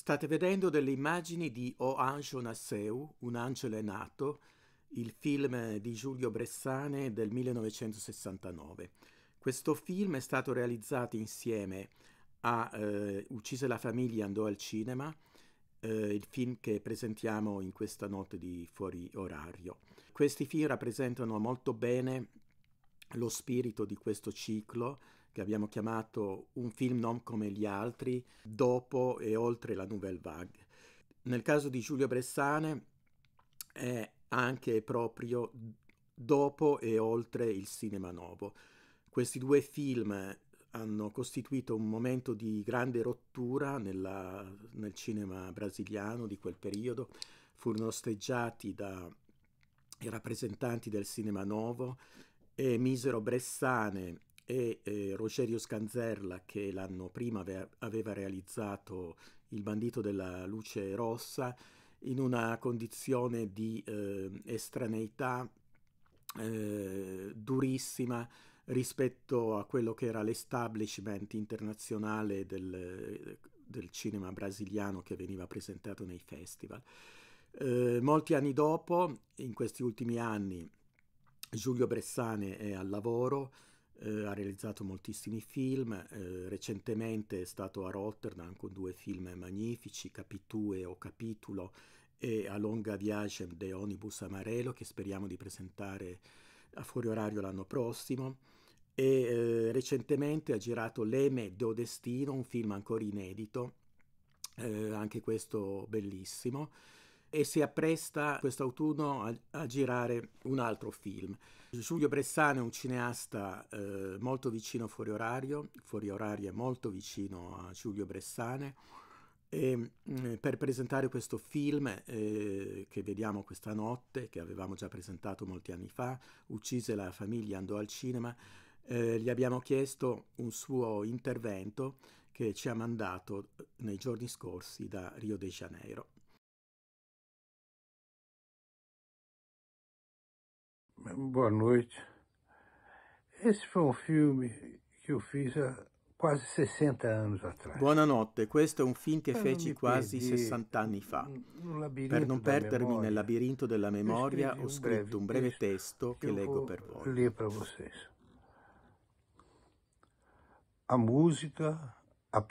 State vedendo delle immagini di O Anjo Nasceu, Un angelo è nato, il film di Giulio Bressane del 1969. Questo film è stato realizzato insieme a eh, Uccise la famiglia andò al cinema, eh, il film che presentiamo in questa notte di fuori orario. Questi film rappresentano molto bene lo spirito di questo ciclo che abbiamo chiamato un film non come gli altri, dopo e oltre la Nouvelle Vague. Nel caso di Giulio Bressane è anche proprio dopo e oltre il cinema nuovo. Questi due film hanno costituito un momento di grande rottura nella, nel cinema brasiliano di quel periodo, furono osteggiati dai rappresentanti del cinema nuovo e misero Bressane e eh, Rogerio Scanzerla che l'anno prima ave- aveva realizzato Il bandito della luce rossa in una condizione di eh, estraneità eh, durissima rispetto a quello che era l'establishment internazionale del, del cinema brasiliano che veniva presentato nei festival. Eh, molti anni dopo, in questi ultimi anni, Giulio Bressane è al lavoro, eh, ha realizzato moltissimi film, eh, recentemente è stato a Rotterdam con due film magnifici, Capitue o Capitulo e A Longa Viagem de Onibus Amarelo che speriamo di presentare a fuori orario l'anno prossimo. E eh, recentemente ha girato L'Eme do Destino, un film ancora inedito, eh, anche questo bellissimo e si appresta quest'autunno a, a girare un altro film. Giulio Bressane è un cineasta eh, molto vicino a Fuori Orario, Fuori Orario è molto vicino a Giulio Bressane e mm, per presentare questo film eh, che vediamo questa notte, che avevamo già presentato molti anni fa, Uccise la famiglia, andò al cinema, eh, gli abbiamo chiesto un suo intervento che ci ha mandato nei giorni scorsi da Rio de Janeiro. Boa noite. Esse foi um filme que eu fiz há quasi 60 anni atrás. Buonanotte, questo è un film che feci quasi 60 anni fa. Per non perdermi nel labirinto della memoria ho scritto un breve testo che leggo per voi. A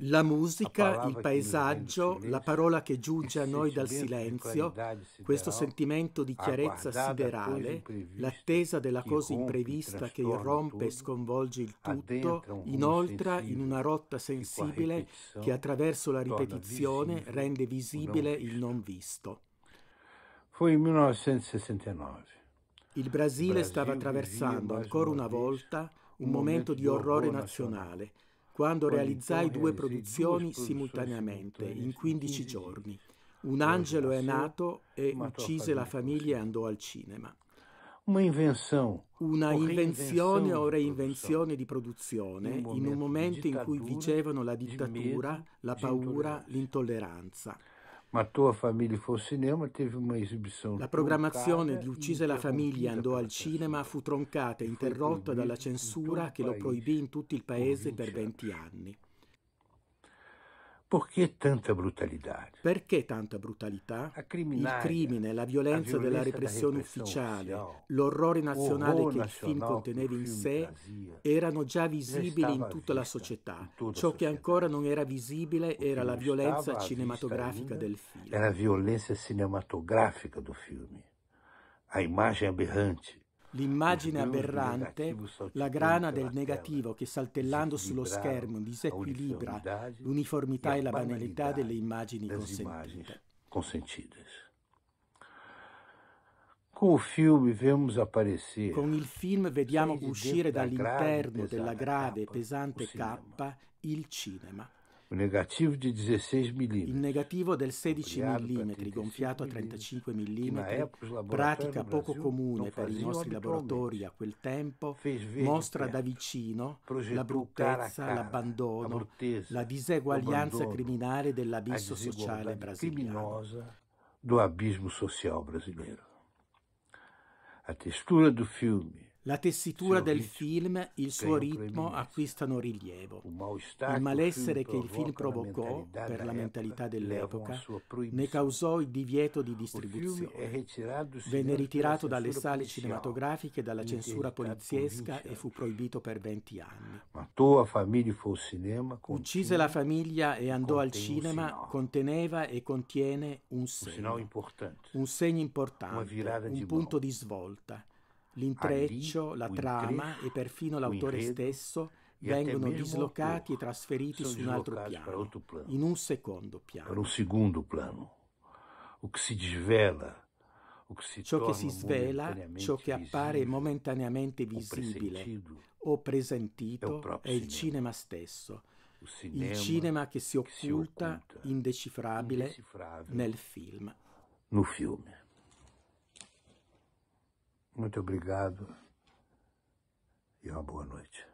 la musica, il paesaggio, la parola che giunge a noi dal silenzio, questo sentimento di chiarezza siderale, l'attesa della cosa imprevista che irrompe e sconvolge il tutto, inoltre in una rotta sensibile che attraverso la ripetizione rende visibile il non visto. Fu il 1969. Il Brasile stava attraversando ancora una volta un momento di orrore nazionale quando realizzai due? produzioni simultaneamente, in 15 giorni. Un angelo è nato e uccise la famiglia e andò al cinema. Una invenzione. O reinvenzione di produzione in un momento in cui vigevano la dittatura, la paura, l'intolleranza ma tua famiglia fu al cinema teve una esibizione. La programmazione di Uccise la famiglia andò al cinema fu troncata e interrotta dalla censura che lo proibì in tutto il paese per 20 anni. Perché tanta brutalità? Perché tanta brutalità? Il crimine, la violenza, la della repressione ufficiale, l'orrore nazionale che il film conteneva in sé erano già visibili in tutta la società. Ciò che ancora non era visibile era la violenza cinematografica del film. Era la violenza cinematografica del film. A immagine aberrante L'immagine aberrante, la grana del negativo che saltellando sullo schermo disequilibra l'uniformità e la banalità delle immagini consentite. Con il film vediamo uscire dall'interno della grave e pesante cappa il cinema. Un negativo di 16 mm. Il negativo del 16 mm, gonfiato a 35 mm, pratica poco comune per i nostri laboratori a quel tempo, mostra da vicino la bruttezza, l'abbandono, la diseguaglianza criminale dell'abisso sociale brasiliano. do abismo social brasileiro. A textura do filme La tessitura del film, il suo ritmo acquistano rilievo. Il malessere che il film provocò per la mentalità dell'epoca ne causò il divieto di distribuzione. Venne ritirato dalle sale cinematografiche dalla censura poliziesca e fu proibito per 20 anni. Uccise la famiglia e andò al cinema, conteneva e contiene un segno, un segno importante, un punto di svolta L'intreccio, la trama e perfino l'autore stesso vengono dislocati e trasferiti su un altro piano, in un secondo piano. Ciò che si svela, ciò che appare momentaneamente visibile o presentito è il cinema. stesso, il cinema che si occulta, indecifrabile, nel film. Muito obrigado e uma boa noite.